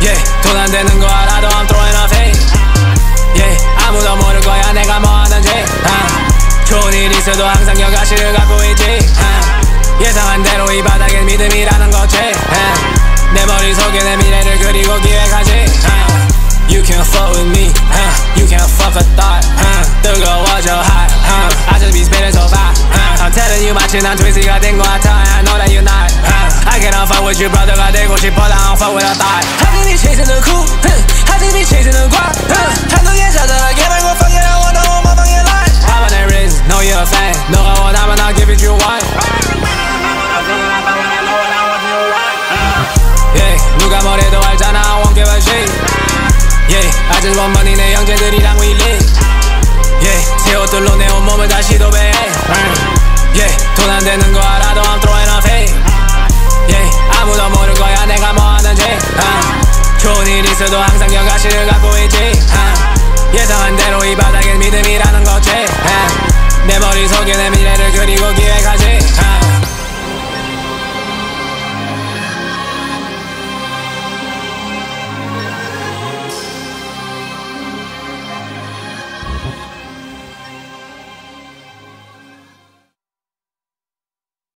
yeah 돈 안 되는 거 알아도 I'm throwing a fade yeah 아무도 모를 거야 내가 뭐 하는지 uh. 좋은 일 있어도 항상 여가시를 갖고 있지 uh. 예상한 대로 이 바닥엔 믿음이라는 거지 uh. 내 머릿속에 내 미래를 그리고 기획하지 uh. You can't fuck with me, uh. You can't fuck a thought, uh. 뜨거워져 hot, uh. I just be spitting so fast, uh. I'm telling you 마치 난 트위스가 된것 같아 I know that you're not, with you brother가 되고 싶어 I don't fuck with a thought I just be chasing the cool, uh. I just be chasing the guap, uh. 한동에 찾아라 get it go fuck it I wanna hold my fucking life I'm on that wrist, know you're a fan 너가 원하면 I'll give it you one Yeah, 누가 뭐래도 알잖아 I won't give a shit Yeah, I just want money 내 형제들이랑 we live Yeah, 새 옷들로 내 온몸을 다시 도배해 Yeah, 돈안 되는 거 알아도 I'm 그래도 항상 여가시를 갖고 있지 아, 예상한 대로 이 바닥엔 믿음이라는 거지 uh. 내 머릿속에 내 미래를 그리고 기획하지